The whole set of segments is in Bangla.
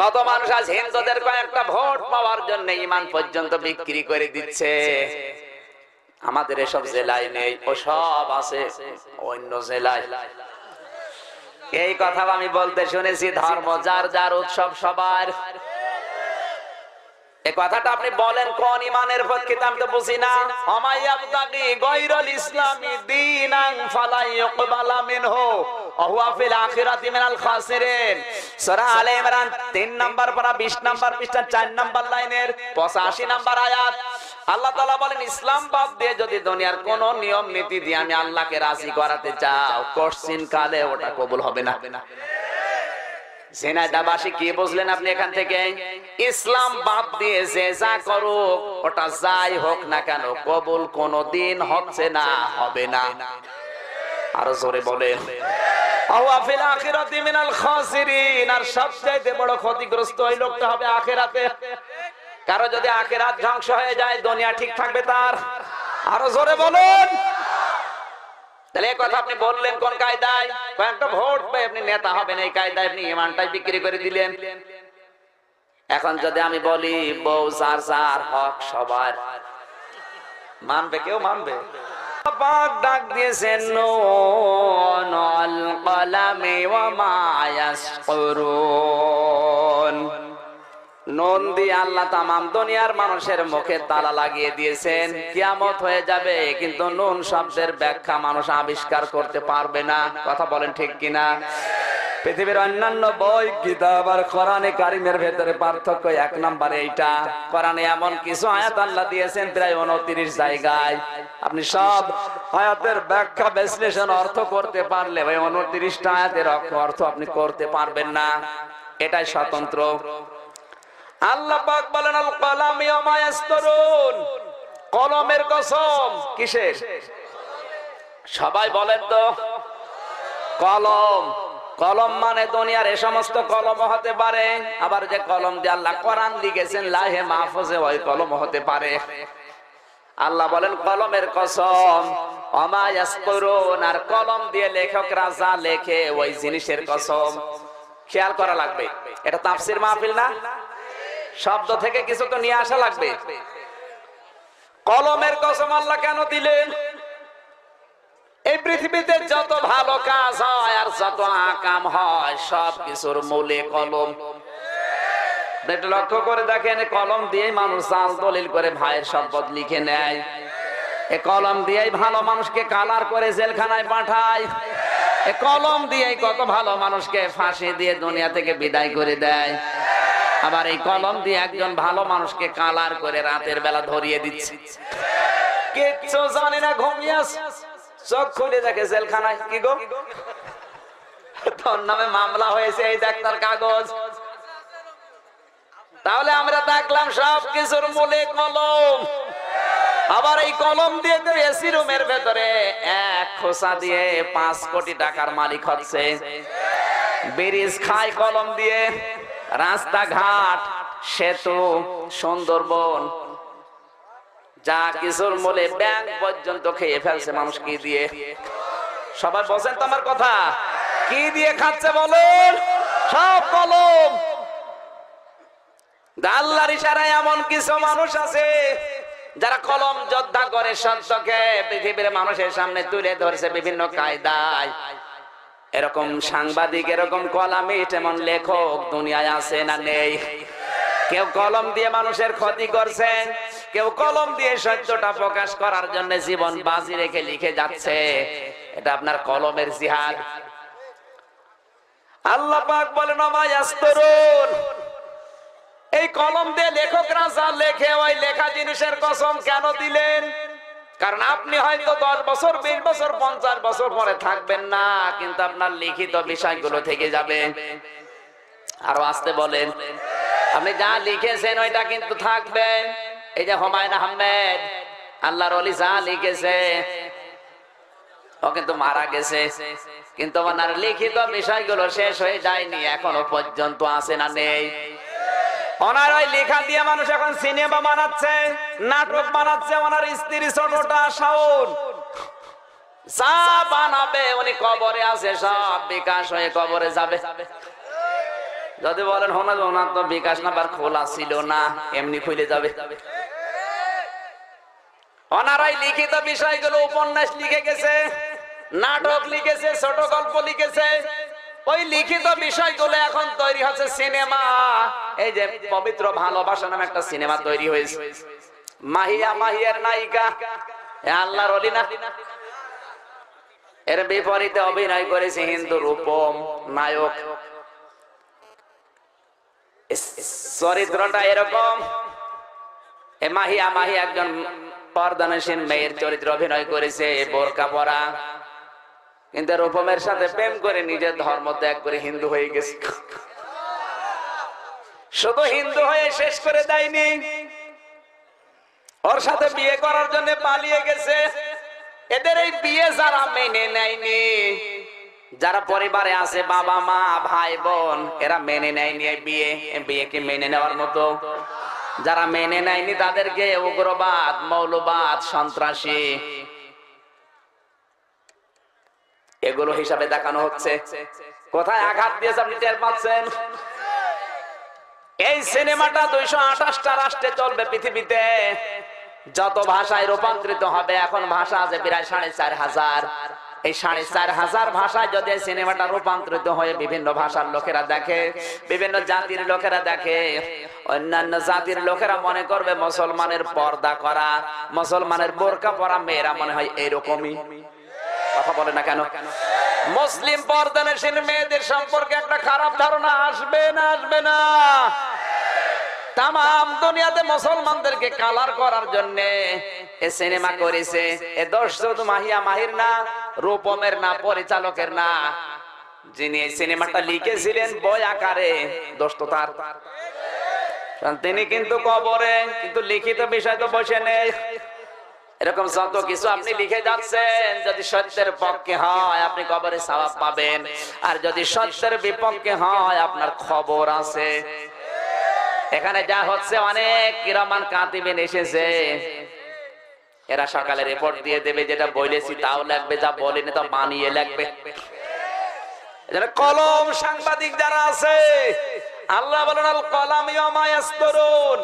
কত মানুষ আজ হিন্দুদের কয়েকটা ভোট পাওয়ার জন্য ইমান পর্যন্ত বিক্রি করে দিচ্ছে। আমাদের এসব জেলায় নেই ও সব আছে, অন্য জেলায়। এই কথা আমি বলতে শুনেছি, ধর্ম যার যার উৎসব সবার। এই কথাটা আপনি বলেন কোন ইমানের পক্ষে আমি তো বুঝি না। আমাইয়াবতাকি গায়রুল ইসলামি দীনান ফালা ইউকবালা মিনহু। ওয়া ফিল আখিরাতি মিনাল খাসিরিন। সূরা আলে ইমরান 3 নাম্বার পারা 20 নাম্বার পৃষ্ঠা 4 নাম্বার লাইনের 85 নাম্বার আয়াত। আল্লাহ তাআলা বলেন, ইসলাম বাদ দিয়ে কি বুঝলেন আপনি এখান থেকে? ইসলাম বাদ দিয়ে যে যা করুক, ওটা যাই হোক না কেন, কবুল কোনদিন হচ্ছে না, হবে না। আরও জোরে বলেন। কারও যদি আখিরাত ধ্বংস হয়ে যায়, দুনিয়া ঠিক থাকবে তার। আরও জোরে বলুন। তাহলে এই কথা আপনি বললেন কোন কায়দায়? কয়েকটা ভোট পেয়ে আপনি নেতা হবেন এই কায়দায়, আপনি ইমানটাই বিক্রি করে দিলেন। এখন যদি আমি বলি, বউ সার সার হক সবার। মানবে, কেউ মানবে? পাক ডাক দিয়েছেন নুন দিয়ে আল্লাহ তামাম দুনিয়ার মানুষের মুখে তালা লাগিয়ে দিয়েছেন। কিয়ামত হয়ে যাবে, কিন্তু নুন শব্দের ব্যাখ্যা মানুষ আবিষ্কার করতে পারবে না। কথা বলেন ঠিক কিনা? পৃথিবীর অন্যান্য বই, কিতাব আর কোরআনে কারিমের ভেতরে পার্থক্য এক নম্বরে এইটা। কোরআনে এমন কিছু আয়াত আল্লাহ দিয়েছেন প্রায় উনত্রিশ জায়গায়। আপনি সব আয়াতের ব্যাখ্যা, বিশ্লেষণ, অর্থ করতে পারলে ওই উনত্রিশটা আয়াতের অর্থ আপনি করতে পারবেন না। এটাই স্বতন্ত্র। আল্লাহ পাক বলেন, আল কলাম ইয়ামা ইয়াসতারুন। কলমের কসম কিসের? সবাই বলেন তো। কলম। কলম মানে দুনিয়ার এ সমস্ত কলম হতে পারে। আবার যে কলম দিয়ে আল্লাহ কোরআন লিখেছেন, লাহে মাহফুজে ওই কলম হতে পারে। আল্লাহ বলেন, কলমের কসম আর কলম দিয়ে লেখকরা যা লেখে ওই জিনিসের কসম। খেয়াল করা লাগবে। এটা তাফসির মাহফিল না? শব্দ থেকে কিছু তো নিয়ে আসা লাগবে। কলমের কসম আল্লাহ কেন দিলেন? এই পৃথিবীতে যত ভালো কাজ হয় আর যত আকাম হয়, সব কিছুর মূলে কলম। একটু লক্ষ্য করে দেখেন কলম দিয়ে মানুষ চাল দলিল করে ভাইয়ের শপথ লিখে নেয়। এ কলম দিয়েই ভালো মানুষকে কালার করে জেলখানায় পাঠায়। এ কলম দিয়েই কত ভালো মানুষকে ফাঁসি দিয়ে দুনিয়া থেকে বিদায় করে দেয়। আবার এই কলম দিয়ে একজন ভালো মানুষকে কালার করে রাতের বেলা ধরিয়ে দিচ্ছে। কিচ্ছু জানি না ঘুমিয়ে চোখ খুলে দেখে জেলখানায়। কি গো? তোর নামে মামলা হয়েছে, এই দেখ তার কাগজ। তাহলে আমরা দেখলাম সব কিছুর মূলে কলম। আবার এই কলম দিয়ে এসি রুমের ভেতরে এক খোসা দিয়ে পাঁচ কোটি টাকার মালিক হচ্ছে। ব্রিজ খায় কলম দিয়ে, রাস্তাঘাট, সেতু, সুন্দরবন যা কিছুর মূলে ব্যাংক পর্যন্ত খেয়ে ফেলছে মানুষ কি দিয়ে? সবাই বসেন তো আমার কথা। কি দিয়ে খাচ্ছে বলুন? সব কলম। ইশারায় এমন কিছু মানুষ আছে, যারা কলম যোদ্ধা করে সত্যকে পৃথিবীর মানুষের সামনে তুলে ধরছে বিভিন্ন কায়দায়। এরকম সাংবাদিক, এরকম কলামিট, এমন লেখক দুনিয়ায় আছে না নেই? কেউ কলম দিয়ে মানুষের ক্ষতি করছে কেউ কলম দিয়ে সত্যটা প্রকাশ করার জন্য জীবন বাজি রেখে লিখে যাচ্ছে। এটা আপনার কলমের জিহাদ। আল্লাহ পাক বলেন আমায়াস্তরুন এই কলম দিয়ে লেখকরা যা লেখে, ওই লেখা জিনিসের কসম কেন দিলেন? কারণ আপনি হয়তো দশ বছর, বিশ বছর, পঞ্চাশ বছর পরে থাকবেন না, কিন্তু আপনার লিখিত বিষয়গুলো থেকে যাবে। আরও আসতে বলেন, আপনি যা লিখেছেন, ওইটা কিন্তু থাকবে। এই যে হুমায়ুন আহমেদ, আল্লাহর অলি যা লিখেছে, ও কিন্তু মারা গেছে। কিন্তু ওনার লিখিত বিষয়গুলো শেষ হয়ে যায়নি, এখনও পর্যন্ত আছে না নেই। ওনার ওই লেখা দিয়ে মানুষ এখন সিনেমা বানাচ্ছে, নাটক বানাচ্ছে, ওনার স্ত্রী ছোটটা শাওন। যা বানাবে, উনি কবরে আছে, সব বিকাশ হয়ে কবরে যাবে। যদি বলেন হোনা ওনার তো বিকাশ নাম্বার খোলা ছিল না, এমনি খুলে যাবে। ওনারাই লিখিত বিষয়গুলো উপন্যাস লিখে গেছে, নাটক লিখেছে, ছোট গল্প লিখেছে। ওই লিখিত বিষয়গুলো এখন তৈরি হচ্ছে সিনেমা। এই যে পবিত্র ভালোবাসা নামে একটা সিনেমা তৈরি হয়েছে। মাহিয়া মাহিয়ার নায়িকা আল্লাহর অলি না? এর বিপরীতে অভিনয় করেছে হিন্দু রূপম নায়ক। চরিত্রটা এরকম। এ মাহিয়া মাহি একজন পর্দানসীন মেয়ের চরিত্র অভিনয় করেছে বোরকা পরা। কিন্তু রূপমের সাথে প্রেম করে নিজের ধর্ম ত্যাগ করে হিন্দু হয়ে গেছে। শুধু হিন্দু হয়ে শেষ করে দেয়নি। ওর সাথে বিয়ে করার জন্য পালিয়ে গেছে। এদের এই বিয়ে যারা মেনে নেয়নি, যারা পরিবারে আছে বাবা, মা, ভাই, বোন, এরা মেনে নেয়নি বিয়ে। এই বিয়েকে মেনে নেওয়ার মতো। যারা মেনে নেয়নি তাদেরকে উগ্রবাদ, মৌলবাদ, সন্ত্রাসী। এগুলো হিসাবে দেখানো হচ্ছে। কোথায় আঘাত দিয়েছে আপনি টের পাচ্ছেন? এই সিনেমাটা দুইশো আঠাশটা রাষ্ট্রে চলবে পৃথিবীতে। যত ভাষায় রূপান্তরিত হবে, এখন ভাষা আছে প্রায় সাড়ে চার হাজার। এই সাড়ে চার হাজার ভাষায় যদি সিনেমাটা রূপান্তরিত হয়ে বিভিন্ন ভাষার লোকেরা দেখে, বিভিন্ন জাতির লোকেরা দেখে, অন্যান্য জাতির লোকেরা মনে করবে মুসলমানের পর্দা করা, মুসলমানের বোরকা পরা মেয়েরা মনে হয় এরকমই কথা বলে না কেন? মুসলিম পর্দানসীন মেয়েদের সম্পর্কে একটা খারাপ ধারণা আসবে না আসবে না। তাম দুনিয়াতে মুসলমানদেরকে কালার করার জন্য এ সিনেমা করেছে। এ দোষ শুধু মাহিয়া মাহির না রূপমের না, পরিচালকের না। যিনি এই সিনেমাটা লিখেছিলেন বই আকারে, দোষ তার। তিনি কিন্তু কবরে, কিন্তু লিখিত বিষয় তো বসে নেই। এরকম যত কিছু আপনি লিখে যাচ্ছেন, যদি সত্যের পক্ষে হয়, আপনি কবরে সওয়াব পাবেন। আর যদি সত্যের বিপক্ষে হয়, আপনার খবর আছে। এখানে যা হচ্ছে, অনেক কিরামান কাতিবেন এসেছে। এরা সকালে রিপোর্ট দিয়ে দেবে, যেটা বলেছি তাও লাগবে, যা বলেনি তা বানিয়ে লাগবে। কলম সাংবাদিক যারা আছে, আল্লাহ বলেন, আল কলাম ইয়ামায়াস্তরুন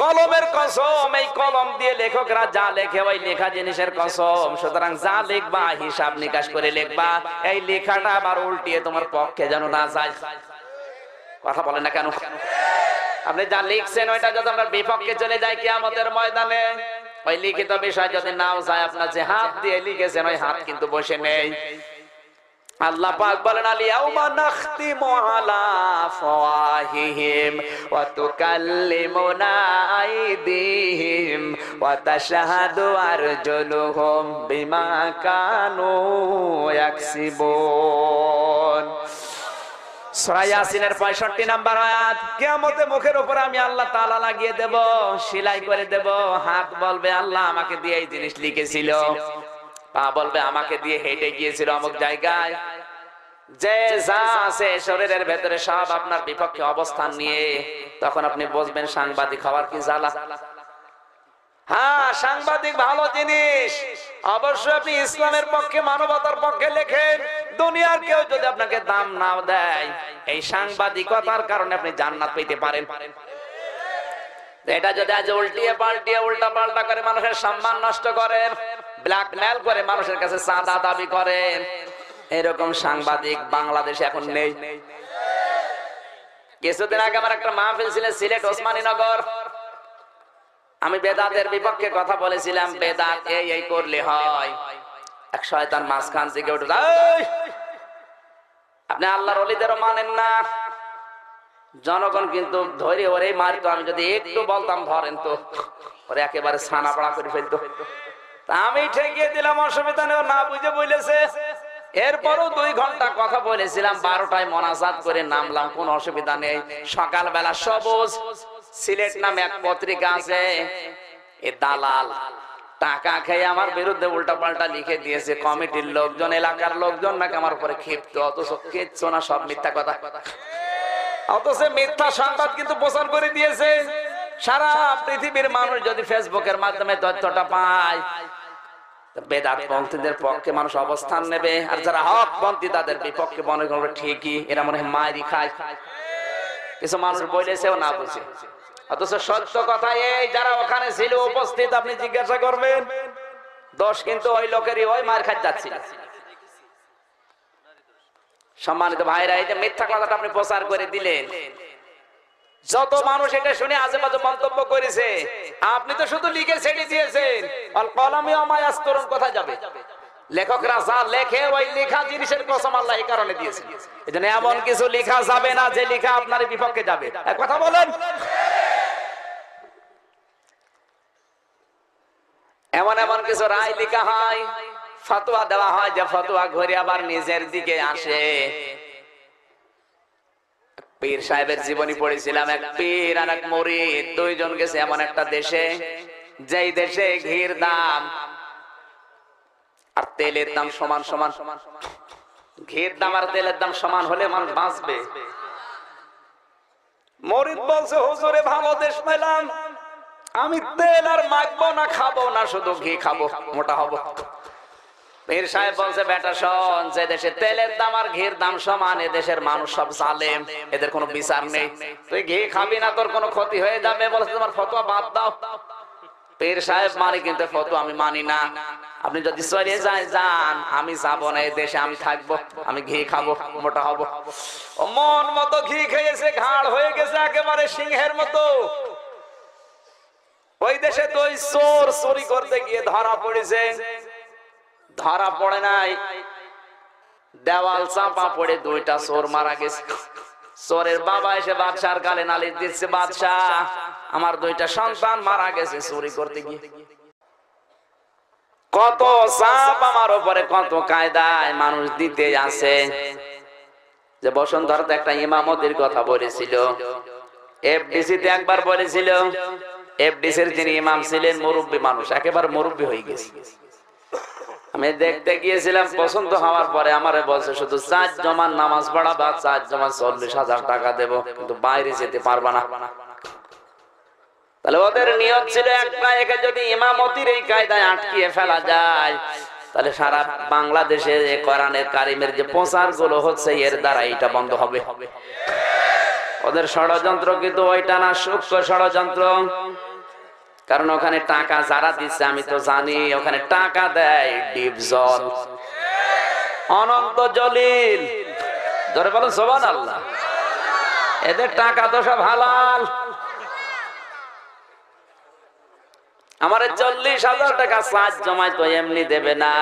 কলমের কসম, এই কলম দিয়ে লেখকরা যা লেখে, ওই লেখা জিনিসের কসম। সুতরাং যা লিখবা, হিসাব নিকাশ করে লিখবা, এই লেখাটা আবার উল্টিয়ে তোমার পক্ষে যেন না যায়। কথা বলেন না কেন? আপনি যা লিখছেন, ওইটা যদি আমরা বিপক্ষে চলে যাই, কিয়ামতের ময়দানে ওই লিখিত বিষয় যদি নাও যায়, আপনার যে হাত দিয়ে লিখেছেন, ওই হাত কিন্তু বসে নেই। আল্লাহ পাক বলেন আলিয়াউমা নাখতিমু আলা ফাওয়াহিহিম ওয়া তুকাল্লিমুনা আইদিহিম ওয়া তাশহাদু আরজুলুহুম বিমা কানু ইয়াকসিবুন। সূরা ইয়াসিনের 65 নাম্বার আয়াত, কিয়ামতে মুখের উপর আমি আল্লাহ তাআলা লাগিয়ে দেব, সেলাই করে দেব, হাত বলবে, আল্লাহ আমাকে দিয়ে এই জিনিস লিখেছিল। বলবে, আমাকে দিয়ে হেঁটে গিয়েছিল জায়গায়। যে যা আছে শরীরের ভেতরে সব আপনার বিপক্ষে অবস্থান নিয়ে, তখন আপনি বুঝবেন সাংবাদিক হওয়ার কি জ্বালা? হ্যাঁ সাংবাদিক, ভালো জিনিস। অবশ্যই আপনি ইসলামের পক্ষে, মানবতার পক্ষে লেখেন। দুনিয়ার কেউ যদি আপনাকে দাম নাও দেয়, এই সাংবাদিকতার কারণে আপনি জান্নাত পেতে পারেন। এটা যদি আজ উল্টিয়ে পাল্টিয়ে উল্টা পাল্টা করে মানুষের সম্মান নষ্ট করেন ব্ল্যাকমেল করে মানুষের কাছে চাঁদা দাবি করেন, এরকম সাংবাদিক বাংলাদেশে এখন নেই। কিছুদিন আগে আমার একটা মাহফিল ছিল, সিলেট ওসমানীনগর। আমি বেদাতের বিপক্ষে কথা বলেছিলাম, বেদাত এই এই করলে হয়। এক শয়তান মাঝখান থেকে উঠে আপনি আল্লাহর অলিদেরও মানেন না। জনগণ কিন্তু ধরে ওরে মারতো আমি যদি একটু বলতাম, ধরেন তো, ওরে একেবারে ছানা পড়া করে ফেলতো। আমি ঠেকিয়ে দিলাম, অসুবিধা নেই না বুঝে বলেছে। এরপরও দুই ঘণ্টা কথা বলেছিলাম, বারোটায় মনাজাত করে নামলাম, কোন অসুবিধা নেই। সকালবেলা সবুজ সিলেট নামে এক পত্রিকা আছে, এ দালাল। টাকা খেয়ে আমার বিরুদ্ধে উল্টা পাল্টা লিখে দিয়েছে, কমিটির লোকজন, এলাকার লোকজন নাকি আমার উপরে ক্ষিপ্ত, অথচ কিচ্ছু না, সব মিথ্যা কথা। অথচ মিথ্যা সংবাদ কিন্তু প্রচার করে দিয়েছে। সারা পৃথিবীর মানুষ যদি ফেসবুকের মাধ্যমে তথ্যটা পায় বেদাত পন্থীদের পক্ষে মানুষ অবস্থান নেবে, আর যারা হক পন্থী তাদের বিপক্ষে মনে করবে ঠিকই, এরা মনে হয় মায়েরই খায়। কিছু মানুষ বলেছেও না বুঝে। অথচ সত্য কথা এই, যারা ওখানে ছিল, উপস্থিত, আপনি জিজ্ঞাসা করবেন। দোষ কিন্তু ওই লোকেরই, ওই মার খাত যাচ্ছিল। সম্মানিত ভাইরা, এই যে মিথ্যা কথাটা আপনি প্রচার করে দিলেন। যত মানুষ এটা শুনে আজেবাজে মন্তব্য করেছে, আপনি তো শুধু লিখে ছেড়ে দিয়েছেন। কলমে অমায়াস্তরণ কোথায় যাবে? লেখকরা যা লেখে, ওই লেখা জিনিসের কসম আল্লাহ এই কারণে দিয়েছে এই জন্য এমন কিছু লেখা যাবে না, যে লেখা আপনার বিপক্ষে যাবে। কথা বলেন। এমন এমন কিছু রায় লেখা হয়, ফতোয়া দেওয়া হয় যে ফতোয়া ঘুরে আবার নিজের দিকে আসে। পীর সাহেবের জীবনী পড়েছিলাম, এক পীর আর এক মরিদ, দুইজন গেছে এমন একটা দেশে, যেই দেশে ঘির দাম আর তেলের দাম সমান সমান। ঘির দাম আর তেলের দাম সমান হলে মানুষ বাঁচবে। মরিদ বলছে, হুজুরে, ভালো দেশ পেলাম। আমি তেল আর মাখবো না, খাব না, শুধু ঘি খাব, মোটা হব। সাহেব বলছে, বেটা, শোন, যে দেশে তেলের দাম আর ঘির দাম সমান দেশের মানুষ সব জালেম, এদের কোনো বিচার নেই। তুই ঘি খাবি না, তোর কোনো ক্ষতি হয়ে যাবে, বলছে, তোমার ফতোয়া বাদ দাও। পীর সাহেব কিন্তু আমি মানি না। আপনি যদি যায়, যান, আমি যাব না, এই দেশে আমি থাকব, আমি ঘি খাব, মোটা হব। মন মতো ঘি খেয়েছে, ঘাড় হয়ে গেছে, একেবারে সিংহের মতো। ওই দেশে তো ওই চোর চুরি করতে গিয়ে ধরা পড়েছে। ধরা পড়ে নাই। দেওয়াল চাপা পড়ে দুইটা চোর মারা গেছে। চোরের বাবা এসে বাদশার গালে নালিশ দিচ্ছে, বাদশাহ, আমার দুইটা সন্তান মারা গেছে চুরি করতে গিয়ে। কত চাপ আমার উপরে, কত কায়দায় মানুষ দিতে আছে যে বসুন্ধরা তো একটা ইমামতির কথা বলেছিল। এফডিসি তে একবার বলেছিল এফডিসির যিনি ইমাম ছিলেন মুরব্বী মানুষ একেবারে মুরব্বী হয়ে গেছে। আমি দেখতে গিয়েছিলাম পছন্দ হওয়ার পরে আমারে বলছে শুধু চার জমান নামাজ পড়া বা চার জমা চল্লিশ হাজার টাকা দেবো কিন্তু বাইরে যেতে পারবা না। তাহলে ওদের নিয়ত ছিল একটা একে যদি ইমামতির এই কায়দায় আটকিয়ে ফেলা যায় তাহলে সারা বাংলাদেশে কোরআনের কারিমের যে প্রচারগুলো হচ্ছে এর দ্বারা এটা বন্ধ হবে। ওদের ষড়যন্ত্র কিন্তু ওইটা না সূক্ষ্ম ষড়যন্ত্র কারণ ওখানে টাকা যারা দিচ্ছে, আমি তো জানি, ওখানে টাকা দেয় ডিপ জল। অনন্ত জলিল। ধরে বলো সোবান আল্লাহ এদের টাকা তো সব হালাল। আমার চল্লিশ হাজার টাকা সাজ জমায় তো এমনি দেবে না।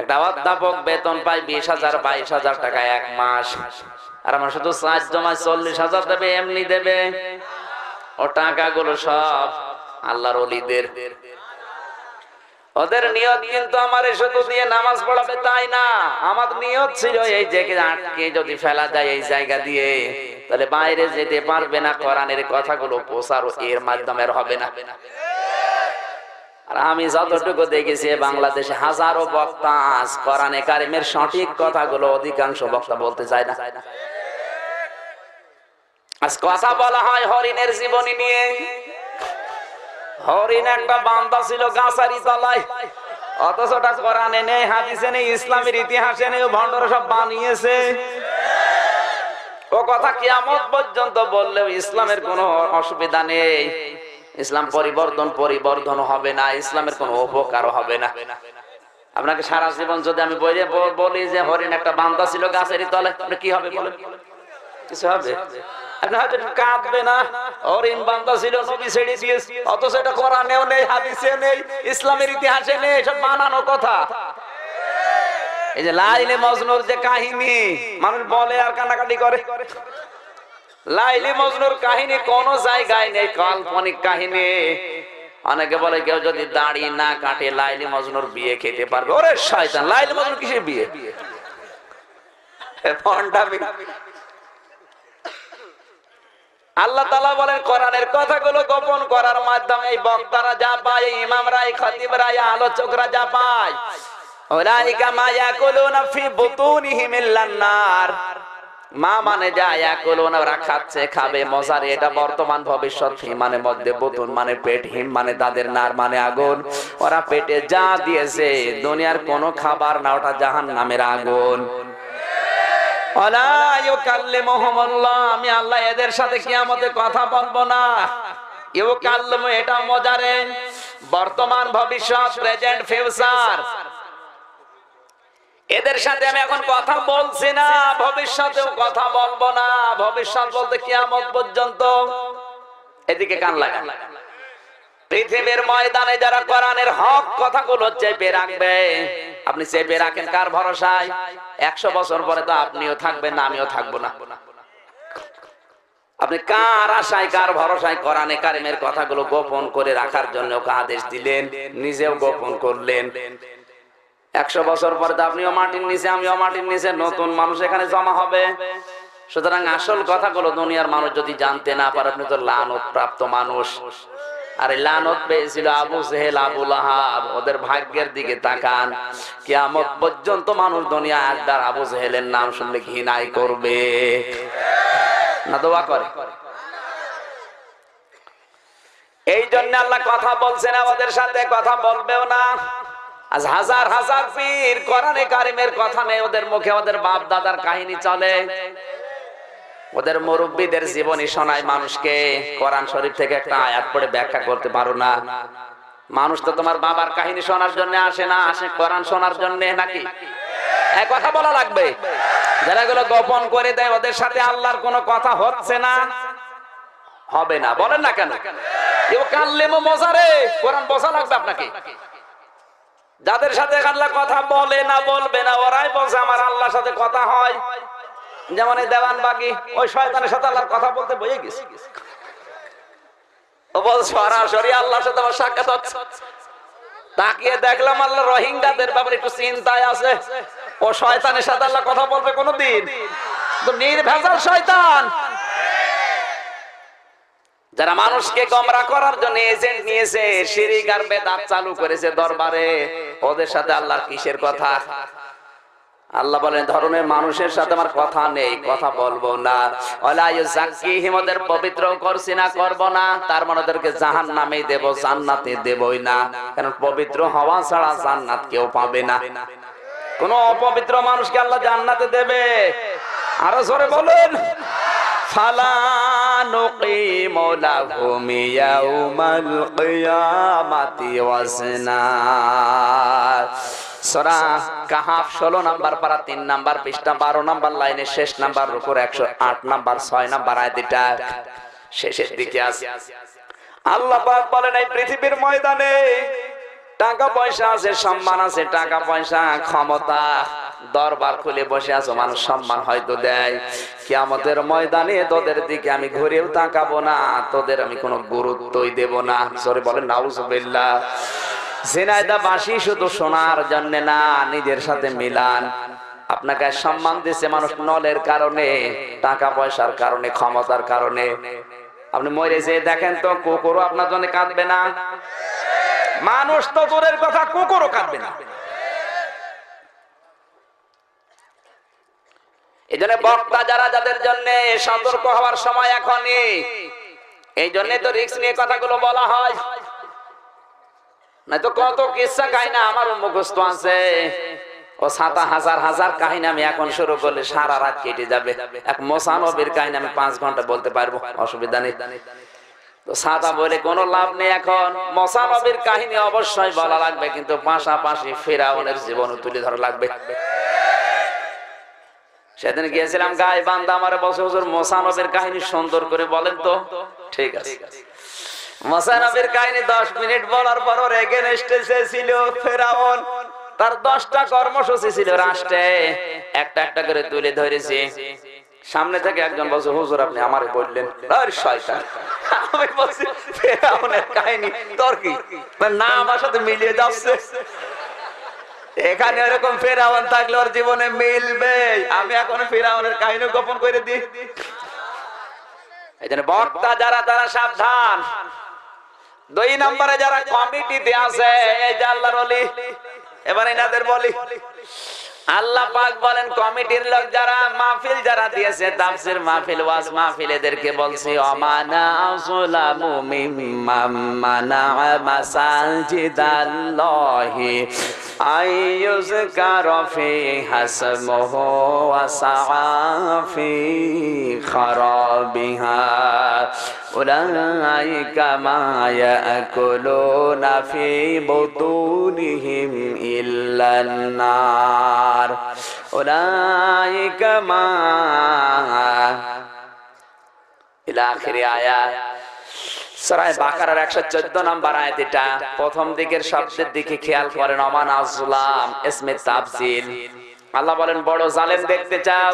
একটা অধ্যাপক বেতন পাই বিশ হাজার, বাইশ হাজার টাকা এক মাস। আর আমার শুধু সাজ জমায় চল্লিশ হাজার দেবে, এমনি দেবে। ও টাকাগুলো সব আল্লাহর অলিদের ওদের নিয়ত কিন্তু আমার শুধু দিয়ে নামাজ পড়াবে তাই না। আমার নিয়ত ছিল এই যে আটকে যদি ফেলা যায় এই জায়গা দিয়ে, তাহলে বাইরে যেতে পারবে না, কোরআনের কথাগুলো প্রচার এর মাধ্যমে হবে না। আর আমি যতটুকু দেখেছি, বাংলাদেশে হাজারো বক্তা কোরআনে কারিমের সঠিক কথাগুলো অধিকাংশ বক্তা বলতে চায় না। আজ কথা বলা হয় হরিণের জীবনী নিয়ে। হরিণ একটা বান্দা ছিল গাছারি তলায়। অথচ ওটা কোরআনে নেই, হাদিসে নেই, ইসলামের ইতিহাসে নেই ভণ্ডরা সব বানিয়েছে। ও কথা কিয়ামত পর্যন্ত বললেও ইসলামের কোনো অসুবিধা নেই। ইসলাম পরিবর্তন পরিবর্তন হবে না, ইসলামের কোনো উপকার হবে না। আপনাকে সারা জীবন যদি আমি বলি বলি যে হরিণ একটা বান্দা ছিল গাছের তলে কি হবে বলেন? কিছু হবে? কাহিনী, মানুষ বলে আর করে। লাইলি মজনুর কাহিনী কোন জায়গায় নেই, কাল্পনিক কাহিনী। অনেকে বলে কেউ যদি দাড়ি না কাটে লাইলি মজনুর বিয়ে খেতে পারবে। ওরে শয়তান লাইলি মজনুর কিসের বিয়ে। আল্লাহ তালা বলেন, কোরআনের কথাগুলো গোপন করার মাধ্যমে বক্তারা যা পায়, এই ইমামরা, এই খতিবরা, এই আলোচকরা যা পায়। ওলাইকা ফি মা মানে ওরা খাচ্ছে, খাবে, মজার, এটা বর্তমান ভবিষ্যৎ মানে মধ্যে বুতুন মানে পেট, হিম মানে তাদের নার মানে আগুন। ওরা পেটে যা দিয়েছে, দুনিয়ার কোনো খাবার না, ওটা জাহান নামের আগুন। আমি আল্লাহ এদের সাথে কিয়ামতে কথা বলব না। ইউকাল্লিমু, এটা মজারে বর্তমান, ভবিষ্যৎ, প্রেজেন্ট, ফিউচার। এদের সাথে আমি এখন কথা বলছি না, ভবিষ্যতেও কথা বলব না। ভবিষ্যৎ বলতে কিয়ামত পর্যন্ত। এদিকে কান লাগা পৃথিবীর ময়দানে যারা কোরআনের হক কথাগুলো চেপে রাখবে আপনি চেপে রাখেন কার ভরসায়? একশো বছর পরে তো আপনিও থাকবেন না, আমিও থাকব না। আপনি কার আশায়, কার ভরসায় কোরআনে কারিমের কথাগুলো গোপন করে রাখার জন্য আদেশ দিলেন, নিজেও গোপন করলেন। একশো বছর পরে তো আপনিও মাটির নিচে, আমিও মাটির নিচে, নতুন মানুষ এখানে জমা হবে। সুতরাং আসল কথাগুলো দুনিয়ার মানুষ যদি জানতে না পারে, আপনি তো লানত প্রাপ্ত মানুষ। এই জন্য আল্লাহ কথা বলছেন আমাদের সাথে, কথা বলবেও না। আজ হাজার হাজার পীর কোরআনে কারিমের কথা নেই, ওদের মুখে ওদের বাপ দাদার কাহিনী চলে। ওদের মুরব্বীদের জীবনী শোনায় মানুষকে। কোরআন শরীফ থেকে একটা আয়াত পড়ে ব্যাখ্যা করতে পারো না। মানুষ তো তোমার বাবার কাহিনী শোনার জন্য আসে না, আসে কোরআন শোনার জন্য নাকি? এক কথা বলা লাগবে। যারা এগুলো গোপন করে দেয়, ওদের সাথে আল্লাহর কোনো কথা হচ্ছে না। হবে না, বলেন না কেন? কেউ কানলেমো মজারে, কোরআন বসা লাগবে আপনাকে। যাদের সাথে আল্লাহ কথা বলে না, বলবে না, ওরাই বলছে আমার আল্লাহর সাথে কথা হয়। যেমন এই দেওয়ান বাগি, ওই শয়তানের সাথে আল্লাহর কথা বলতে বয়ে গেছে। ও বল সরাসরি আল্লাহর সাথে আমার সাক্ষাৎ হচ্ছে। তাকিয়ে দেখলাম আল্লাহ রোহিঙ্গাদের ব্যাপারে একটু চিন্তায় আছে। ও শয়তানের সাথে আল্লাহ কথা বলবে কোনোদিন? তো নির্ভেজাল শয়তান। যারা মানুষকে গমরা করার জন্য এজেন্ট নিয়েছে শিরিক আর বেদাত চালু করেছে দরবারে, ওদের সাথে আল্লাহর কিসের কথা? আল্লাহ বলেন ধরনের মানুষের সাথে আমার কথা নেই কথা বলবো না ওদের পবিত্র করছি না করব না তার মানে ওদেরকে জাহান নামে দেব জান্নাতে দেবই না কারণ পবিত্র হওয়া ছাড়া জান্নাত কেউ পাবে না কোন অপবিত্র মানুষকে আল্লাহ জান্নাতে দেবে আরো জোরে বলুন ফালা نقيم لهم يوم القيامة وزنا টাকা পয়সা আছে, সম্মান আছে, টাকা পয়সা, ক্ষমতা, দরবার খুলে বসে আছো, মানুষ সম্মান হয়তো দেয়। কি আমাদের ময়দানে তোদের দিকে আমি ঘুরেও তাকাবো না, তোদের আমি কোনো গুরুত্বই দেব না। সরে বলেন, নাউজুবিল্লাহ। জেনায়দা বাসি শুধু শোনার জন্য না, নিজের সাথে মিলান। আপনাকে সম্মান দিচ্ছে মানুষ নলের কারণে, টাকা পয়সার কারণে, ক্ষমতার কারণে। আপনি মরে যে দেখেন তো, কুকুরও আপনার জন্য কাঁদবে না। মানুষ তো দূরের কথা, কুকুরও কাঁদবে না। এই জন্য বক্তা যারা যাদের জন্য সতর্ক হওয়ার সময় এখনই এই জন্য তো রিক্স নিয়ে কথাগুলো বলা হয়। নয়তো কত কিসা কাহিনা আমার মুখস্থ আছে। ও সাতা হাজার হাজার কাহিনী আমি এখন শুরু করলে সারা রাত কেটে যাবে। এক মোসানবির কাহিনী আমি পাঁচ ঘণ্টা বলতে পারব, অসুবিধা নেই। সাদা বলে লাভ নেই এখন। কাহিনী অবশ্যই বলা লাগবে, কিন্তু পাশাপাশি ফেরাউনের জীবন তুলে ধরা লাগবে। সেদিন গিয়েছিলাম গায়ে বান্দা আমার বছর বছর মোসানবের কাহিনী সুন্দর করে বলেন তো। ঠিক আছে। মোসানবের কাহিনী দশ মিনিট বলার পর ওর এগেনস্টে ছিল ফেরাউন, তার দশটা কর্মসূচি ছিল রাষ্ট্রে। একটা একটা করে তুলে ধরেছে। সামনে থেকে একজন বলছে, হুজুর, আপনি আমারে বললেন। আর শয়তান। আমি বলছি, ফেরাউনের কাহিনী, তোর কি? না আমার সাথে মিলিয়ে যাচ্ছে। এখানে এরকম ফেরাউন থাকলে ওর জীবনে মিলবে। আমি এখন ফেরাউনের কাহিনী গোপন করে দিই। এই জন্য বক্তা যারা, তারা সাবধান। দুই নম্বরে যারা কমিটিতে আছে, এই যে আল্লাহর অলি এবার এনাদের বলি, আল্লাহ পাক বলেন, কমিটির লোক যারা মাহফিল যারা দিয়েছে, তাফসীর মাহফিল, ওয়াজ মাহফিল, এদেরকে বলছি, অমানা আসলামু মিম্মাম মানা মাসাজিদাল্লাহি আইয়ুযকার ফি হাসমুহু ওয়া সাআফি খারাবিহা। أولئك ما يأكلون في بطونهم إلا النار أولئك ما إلى آخر آيات সরাই বাকারার একশো চোদ্দ নম্বর আয়াত এটা প্রথম দিকের শব্দের দিকে খেয়াল করেন অমান আজলাম এসমে তাফজিল আল্লাহ বলেন বড় জালেম দেখতে চাও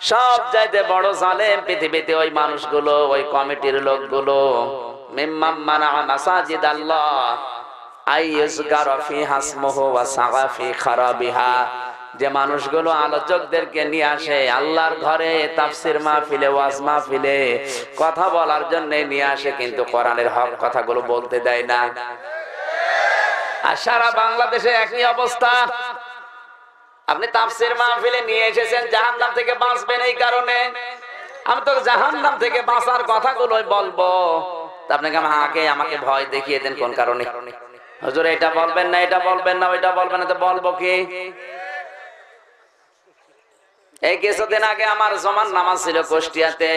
সব চাইতে বড় জালেম পৃথিবীতে ওই মানুষগুলো, ওই কমিটির লোকগুলো। যে মানুষগুলো আলোচকদেরকে নিয়ে আসে, আল্লাহর ঘরে তাফসির মাহফিলে, ওয়াজ মাহফিলে কথা বলার জন্য নিয়ে আসে, কিন্তু কোরআনের হক কথাগুলো বলতে দেয় না। আর সারা বাংলাদেশে একই অবস্থা। আপনি তাফসির মাহফিলে নিয়ে এসেছেন, জাহান্নাম থেকে বাঁচবেন এই কারণে। আমি তো জাহান্নাম থেকে বাঁচার কথাগুলোই বলব। আপনাকে আগে আমাকে ভয় দেখিয়ে দেন কোন কারণে? এটা বলবেন না, এটা বলবেন না, ওইটা বলবেন না, তো বলব কি? এই কিছুদিন আগে আমার জমান নামাজ ছিল কুষ্টিয়াতে,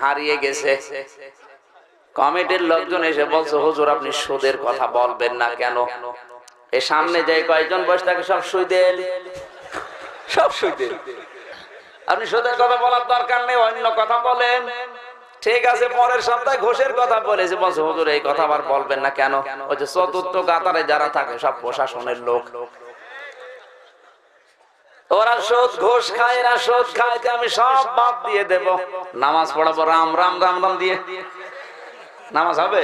হারিয়ে গেছে। কমিটির লোকজন এসে বলছে, হুজুর, আপনি সুদের কথা বলবেন না কেন? এই সামনে যে কয়েকজন বসে থাকে, সব সুদের সব সুদের আপনি সুদের কথা বলার দরকার নেই, অন্য কথা বলেন। ঠিক আছে, পরের সপ্তাহে ঘোষের কথা বলেছে। বলছে, হুজুর, এই কথা আবার বলবেন না কেন? ওই যে চতুর্থ কাতারে যারা থাকে, সব প্রশাসনের লোক। ওরা সুদ ঘোষ খায়, এরা সুদ খায় আমি সব বাদ দিয়ে দেব। নামাজ পড়াবো, রাম রাম রাম রাম দিয়ে। নামাজ হবে?